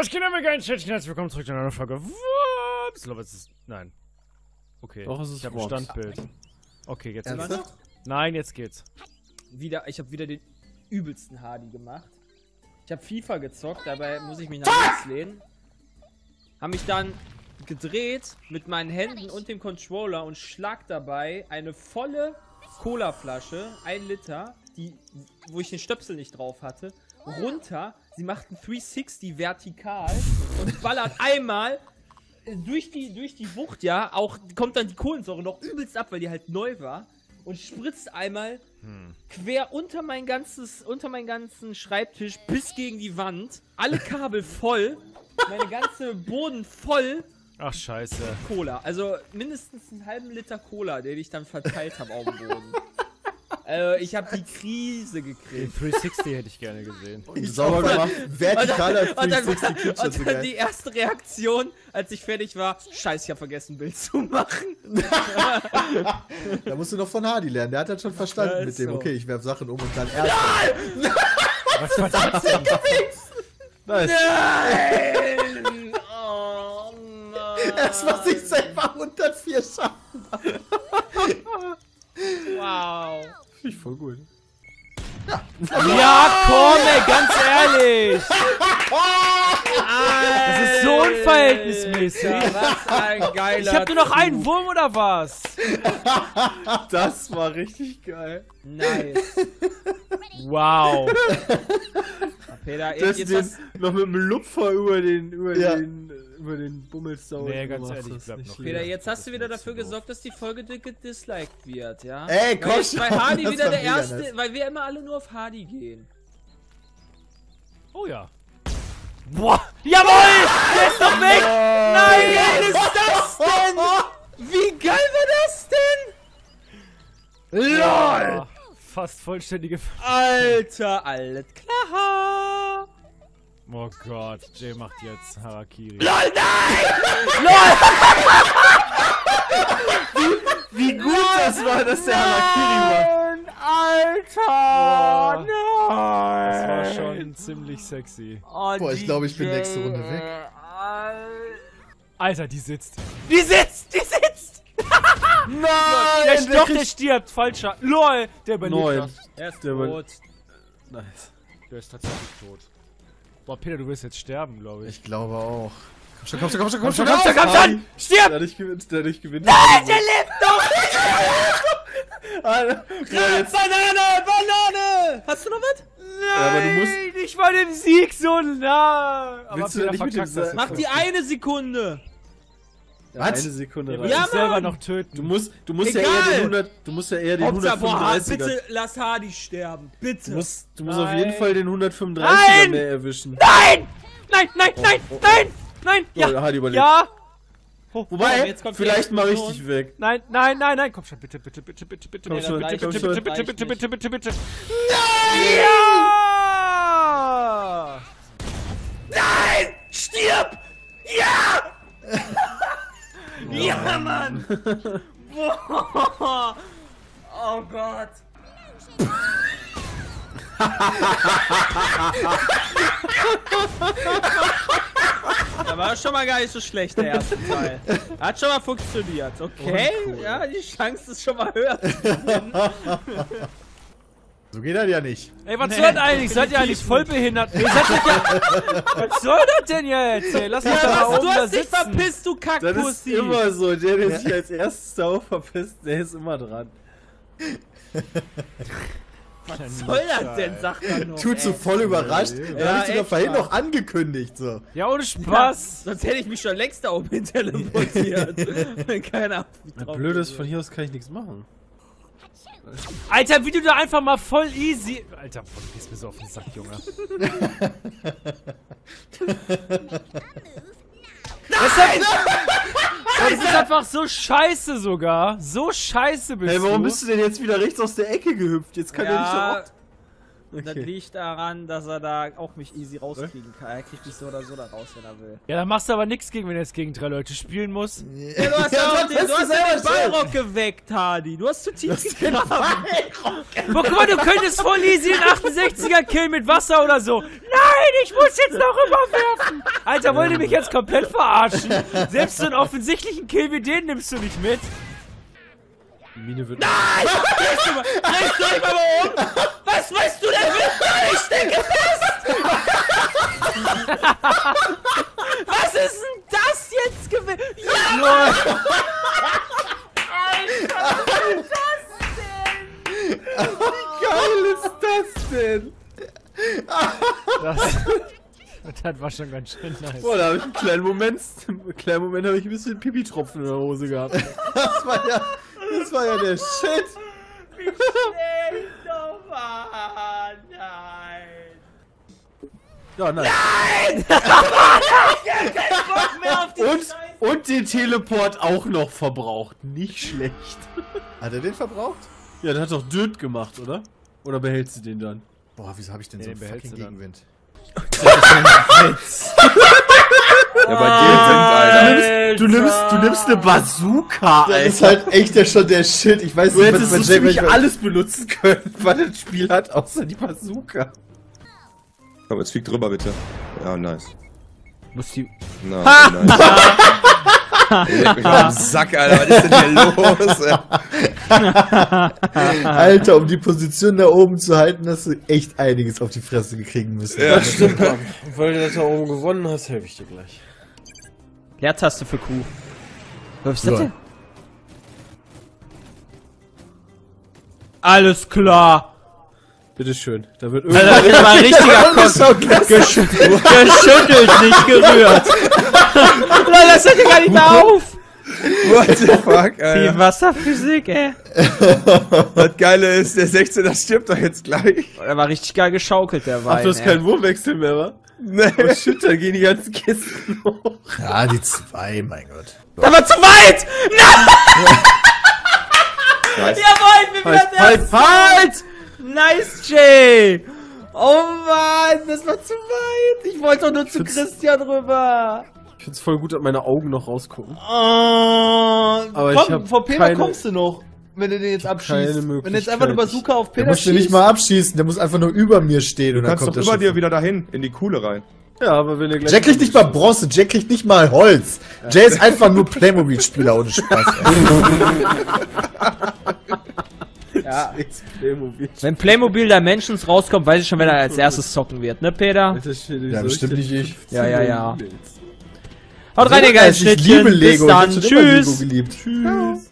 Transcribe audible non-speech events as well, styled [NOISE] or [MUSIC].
Was geht denn mit geilen Chatchen? Herzlich willkommen zurück zu einer neuen Folge. Was? Ich glaube, es ist. Nein. Okay. Doch, es ist ich habe ein. Standbild. Okay, jetzt geht's. Ernsthaft? Nein, jetzt geht's. wieder, ich habe wieder den übelsten Hardy gemacht. Ich habe FIFA gezockt, dabei muss ich mich nach links lehnen. Habe mich dann gedreht mit meinen Händen und dem Controller und schlag dabei eine volle Colaflasche, ein Liter, die, wo ich den Stöpsel nicht drauf hatte, runter. Sie macht ein 360 vertikal und ballert einmal durch die, durch die Wucht, ja, auch kommt dann die Kohlensäure noch übelst ab, weil die halt neu war und spritzt einmal quer unter mein ganzes, unter meinen ganzen Schreibtisch bis gegen die Wand. Alle Kabel voll, meine ganze Boden voll Ach, scheiße. Cola. Also mindestens einen halben Liter Cola, den ich dann verteilt habe auf dem Boden. Äh, ich habe die Krise Den gekriegt. 360 hätte ich gerne gesehen. Sauber gemacht. Vertikaler Und dann, 360 Clips und dann die erste Reaktion, als ich fertig war, scheiße, ich habe vergessen, ein Bild zu machen. [LAUGHS] Da musst du noch von Hardy lernen. Der hat das schon verstanden mit dem, so. okay, ich werf Sachen um und dann erst. [LAUGHS] Was war das denn? Nice. Nein! Oh Mann. Erst was ich selber 104 schaffen. Wow. Finde ich voll gut. Ja, komm, ey, ganz ehrlich. Das ist so unverhältnismäßig. Was ein geiler Ich hab nur noch einen Wurm oder was? Das war richtig geil. Nice. Wow. Peter, Das jetzt hast, noch mit dem Lupfer über den, über Ja. den, über den Bummelsau. Nee, ganz ehrlich, hast. bleib Nicht noch. Peter, jetzt hast du wieder dafür gesorgt, dass die Folge di- gedisliked wird, ja? Ey, komm schon. Weil Hardy wieder der erste, weil wir immer alle nur auf Hardy gehen. Oh ja. Boah. Jawohl! Der ist doch weg! Nein! Was ist das denn? [LAUGHS] Wie geil war das denn? LOL! Fast vollständige. Alter, alles klar. Oh Gott, Jay macht jetzt Harakiri. [LAUGHS] Wie gut das war, dass der Harakiri Alter! Das war Nein! schon ziemlich sexy. Oh, Boah, ich glaube, ich bin nächste Runde weg. Al- Alter, die sitzt. Die sitzt! Die sitzt! [LAUGHS] Nein! Der, der doch, der stirbt. Falscher. LOL! Der überlebt das. Er ist Der war- tot. Nice. Der ist tatsächlich tot. Boah, Peter, du wirst jetzt sterben, glaube ich. Ich glaube auch. Komm schon, komm schon, komm schon, komm Komm schon. komm schon, komm schon! Stirb! Dadurch gewinnt, dadurch gewinnt. Nein, der lebt doch! [LAUGHS] Alter, jetzt, Banane! Banane! Hast du noch was? ja, aber du musst. Nein, ich war dem Sieg so nah. Aber Willst du nicht mit dem Mach die eine Sekunde! Ja, Was? Eine Sekunde rein. will Ja, selber noch töten. Du musst, du musst ja Egal. eher den 100, du musst ja eher den Hauptsache, boah, 135er. bitte lass Hardy sterben. Bitte. Du musst, du musst auf jeden Nein. Fall den 135er Nein. mehr erwischen. Nein! Nein, nein, nein, nein! Nein! Oh, Ja! Hardy überlebt. Ja! Wobei, jetzt kommt die vielleicht Explosion. dich weg. Nein, nein, nein, nein! Komm schon, bitte, bitte, bitte, bitte, bitte, Komm bitte, schon, bitte, bitte, bitte, bitte, bitte, bitte, bitte, bitte! Nein! Ja! Stirb! Ja! Ja, Mann! Boah. [LAUGHS] Oh Gott. Da war schon mal gar nicht so schlecht, der erste Teil. Hat schon mal funktioniert, okay? Ja, die Chance ist schon mal höher. [LAUGHS] So geht das ja nicht. Ey, was soll das eigentlich? Seid ihr eigentlich voll behindert? Ihr seid nicht ja was soll das denn jetzt? Ey, lass mich Ja, doch mal was, oben du da hast dich verpisst, du Das ist Kackpussy. immer so. Der, der sich als erstes da auch verpisst, der ist immer dran. Was soll das denn, sagt er noch. Tut so voll überrascht. Ja, Da hab ich sogar vorhin noch angekündigt. So. Ja, ohne Spaß. Sonst hätte ich mich schon längst da oben hin teleportiert. [LAUGHS] Das drauf Blöde ist, von hier aus kann ich nichts machen. Alter, wie du da einfach mal voll easy. Alter, boah, du gehst mir so auf den Sack, Junge. Deshalb, das ist einfach so scheiße sogar. So scheiße bist Hey, warum du. bist du denn jetzt wieder rechts aus der Ecke gehüpft? Jetzt kann er nicht So das Okay. liegt daran, dass er da auch mich easy rauskriegen kann. Er kriegt mich so oder so da raus, wenn er will. Ja, dann machst du aber nichts gegen, wenn er jetzt gegen drei Leute spielen muss. Ja, du hast ja, auch den, du hast ja den Ballrock geweckt, Hardy. Du hast zu tief gegraben. Boah, guck mal, du könntest voll easy einen 68er killen mit Wasser oder so. Nein, ich muss jetzt noch rüberwerfen. Alter, wollt ihr mich jetzt komplett verarschen? Selbst so einen offensichtlichen Kill wie den nimmst du nicht mit. Die Mine wird. [LAUGHS] Drehst du dich mal um? Was weißt du denn mit? Ich stecke fest! [LAUGHS] Was ist denn das jetzt gewesen? Ja! geil ist das denn? Das, das war schon ganz schön nice. Boah, da habe ich einen kleinen Moment, einen kleinen Moment habe ich ein bisschen Pipi-Tropfen in der Hose gehabt. [LAUGHS] Das war ja, das war ja der Shit. Ja, nein. [LAUGHS] und, und den Teleport auch noch verbraucht. Nicht schlecht. Hat er den verbraucht? Ja, der hat doch Dirt gemacht, oder? Oder behältst du den dann? Boah, wieso habe ich denn Nee, so einen fucking du dann. [LAUGHS] Ja, bei dir sind, Alter. Du nimmst, du nimmst eine Bazooka, Das ist Alter. halt echt ja schon der Shit. Ich weiß Du nicht, hättest so was bei ziemlich alles benutzen können, [LAUGHS] was das Spiel hat, außer die Bazooka. Komm, jetzt flieg drüber, bitte. Ja, nice. Muss die. Na, nice. [LAUGHS] Leck mich am Sack, Alter. Was ist denn hier los? [LAUGHS] Alter, um die Position da oben zu halten, hast du echt einiges auf die Fresse gekriegen müssen. Ja. stimmt. Weil du das da oben gewonnen hast, helfe ich dir gleich. Leertaste für Q. Was ist So. das denn? Alles klar. Bitteschön. Da wird Alter, irgendwann. [LAUGHS] das war ein richtiger Klasse. Geschüttelt, geschüttelt, nicht gerührt. [LAUGHS] Leute, das hört ja gar nicht mehr auf. What the fuck, Die Alter. Wasserphysik, ey. Das Geile ist, der 16er stirbt doch jetzt gleich. Der war richtig geil geschaukelt, der Wein. Ach, du hast keinen Wurfwechsel mehr, wa? Nee. Oh shit, gehen die ganzen Kisten hoch. Ja, die zwei, mein Gott. Das war zu weit! Nein! [LAUGHS] Nice. Jawohl, wir Halt, werden halt, halt! Nice, Jay! Oh Mann, das war zu weit. Ich wollte doch nur zu Christian rüber. Ich find's voll gut, dass meine Augen noch rausgucken. Oh, Aber ich hab vor Peter keine- kommst du noch, wenn du den jetzt keine abschießt. Wenn du jetzt einfach eine Möglichkeit. Bazooka auf Der Peter musst du nicht schießt. mal abschießen, der muss einfach nur über mir stehen und Du dann kannst kommt doch der über dir wieder dahin, in die Kuhle rein. Ja, aber wenn ihr gleich. Jack kriegt nicht mal Bronze, Jack kriegt nicht mal Holz. Jay ist einfach nur Playmobil-Spieler ohne Spaß. [LAUGHS] Ja. Playmobil. Wenn Playmobil Dimensions rauskommt, weiß ich schon, wer da als erstes zocken wird, ne, Peter? Ja, bestimmt ich nicht ich. Ja, ja, ja. Haut rein, ihr geilen Ich Schnittchen. liebe Lego. Bis dann. Ich hab schon immer Lego Tschüss. geliebt. Tschüss.